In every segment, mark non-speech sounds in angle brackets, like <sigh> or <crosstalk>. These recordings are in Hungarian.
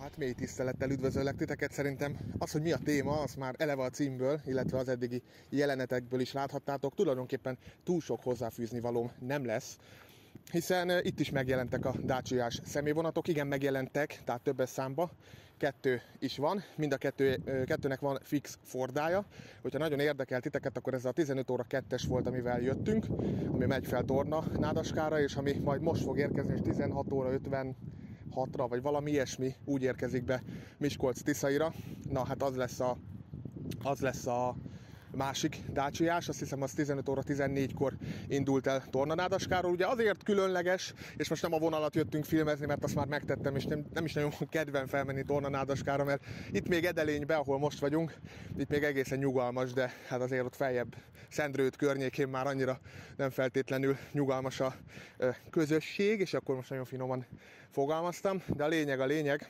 hát mély tisztelettel üdvözöllek titeket. Szerintem az, hogy mi a téma, az már eleve a címből, illetve az eddigi jelenetekből is láthattátok. Tulajdonképpen túl sok hozzáfűzni valóm nem lesz, hiszen eh, itt is megjelentek a Dacia-s személyvonatok, igen megjelentek, tehát többes számba, kettő is van, mind a kettő, eh, kettőnek van fix fordája, hogyha nagyon érdekel titeket, akkor ez a 15 óra 2-es volt, amivel jöttünk, ami megy fel Torna nádaskára, és ami majd most fog érkezni, és 16 óra 50 6-ra, vagy valami ilyesmi úgy érkezik be Miskolc Tiszaira. Na hát az lesz a, az lesz a másik dácsiás, azt hiszem az 15 óra 14-kor indult el Tornanádaskáról. Ugye azért különleges, és most nem a vonalat jöttünk filmezni, mert azt már megtettem, és nem, nem is nagyon <laughs> kedven felmenni Tornanádaskára, mert itt még Edelénybe, ahol most vagyunk, itt még egészen nyugalmas, de hát azért ott feljebb Szendrőt környékén már annyira nem feltétlenül nyugalmas a közösség, és akkor most nagyon finoman fogalmaztam, de a lényeg a lényeg,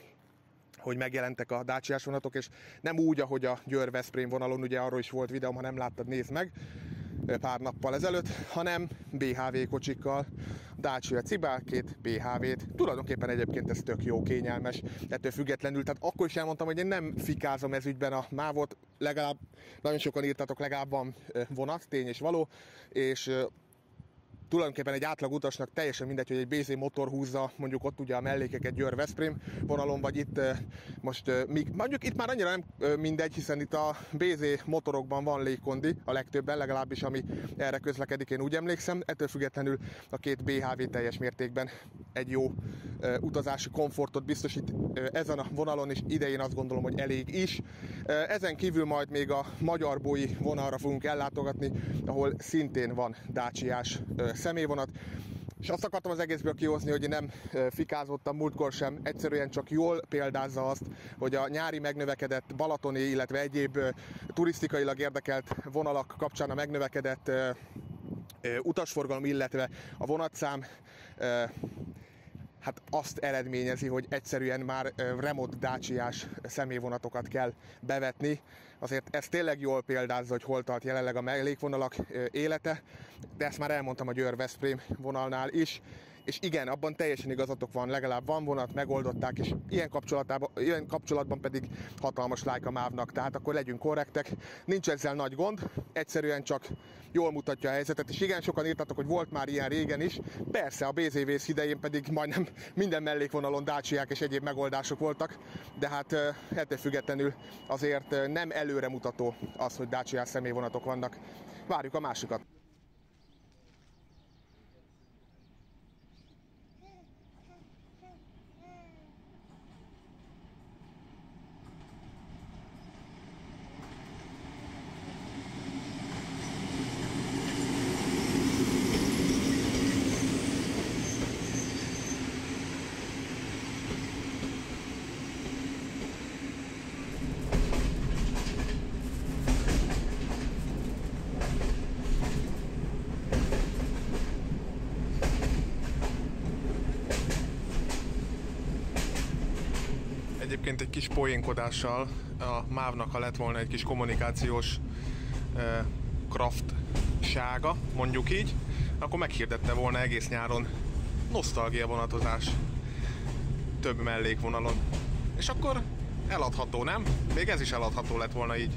hogy megjelentek a Dacia vonatok, és nem úgy, ahogy a Győr-Veszprém vonalon, ugye arról is volt videóm, ha nem láttad, nézd meg, pár nappal ezelőtt, hanem BHV kocsikkal, Dacia Cibálkét, BHV-t. Tulajdonképpen egyébként ez tök jó, kényelmes, ettől függetlenül. Tehát akkor is elmondtam, hogy én nem fikázom ez ügyben a mávot, legalább, nagyon sokan írtatok, legalább van vonat, tény és való, és tulajdonképpen egy átlag utasnak teljesen mindegy, hogy egy BZ motor húzza mondjuk ott ugye a mellékeket Győr Veszprém vonalon, vagy itt most mondjuk itt már annyira nem mindegy, hiszen itt a BZ motorokban van légkondi, a legtöbben legalábbis, ami erre közlekedik, én úgy emlékszem, ettől függetlenül a két BHV teljes mértékben egy jó utazási komfortot biztosít ezen a vonalon, és idején azt gondolom, hogy elég is. Ezen kívül majd még a magyar bói vonalra fogunk ellátogatni, ahol szintén van dácsiás személyvonat, és azt akartam az egészből kihozni, hogy én nem fikázottam múltkor sem, egyszerűen csak jól példázza azt, hogy a nyári megnövekedett balatoni, illetve egyéb turisztikailag érdekelt vonalak kapcsán a megnövekedett utasforgalom, illetve a vonatszám hát azt eredményezi, hogy egyszerűen már remote dácsiás személyvonatokat kell bevetni. Azért ez tényleg jól példázza, hogy hol tart jelenleg a mellékvonalak élete, de ezt már elmondtam a Győr-Veszprém vonalnál is, és igen, abban teljesen igazatok van, legalább van vonat, megoldották, és ilyen, kapcsolatában, ilyen kapcsolatban pedig hatalmas like a mávnak, tehát akkor legyünk korrektek. Nincs ezzel nagy gond, egyszerűen csak jól mutatja a helyzetet, és igen, sokan írtatok, hogy volt már ilyen régen is. Persze, a BZV idején pedig majdnem minden mellékvonalon dácsiák és egyéb megoldások voltak, de hát ettől függetlenül azért nem előremutató az, hogy dácsiás személyvonatok vannak. Várjuk a másikat. Egyébként egy kis poénkodással a MÁV-nak, ha lett volna egy kis kommunikációs eh, kraftsága, mondjuk így, akkor meghirdette volna egész nyáron nosztalgia vonatozás több mellékvonalon. És akkor eladható, nem? Még ez is eladható lett volna így.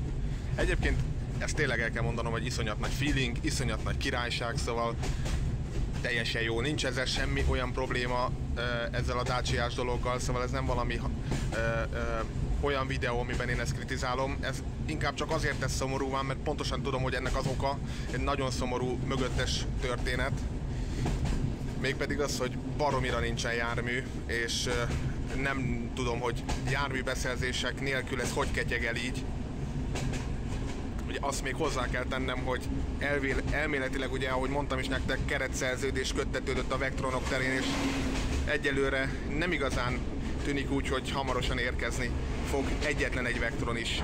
Egyébként ezt tényleg el kell mondanom, hogy iszonyat nagy feeling, iszonyat nagy királyság, szóval teljesen jó, nincs ezzel semmi olyan probléma ezzel a dácsiás dologgal, szóval ez nem valami olyan videó, amiben én ezt kritizálom. Ez inkább csak azért tesz szomorúvá, mert pontosan tudom, hogy ennek az oka egy nagyon szomorú mögöttes történet. Mégpedig az, hogy baromira nincsen jármű, és nem tudom, hogy járműbeszerzések nélkül ez hogy ketyegel így. Ugye azt még hozzá kell tennem, hogy elvél, elméletileg ugye, ahogy mondtam is nektek, keretszerződés köttetődött a Vectronok terén, és egyelőre nem igazán tűnik úgy, hogy hamarosan érkezni fog egyetlen egy Vectron is.